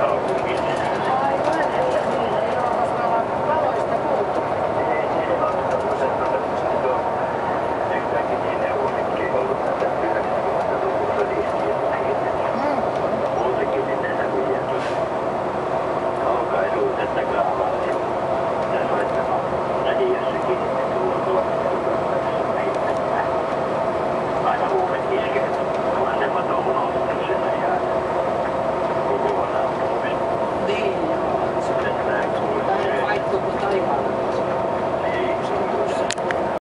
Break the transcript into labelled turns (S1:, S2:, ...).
S1: go.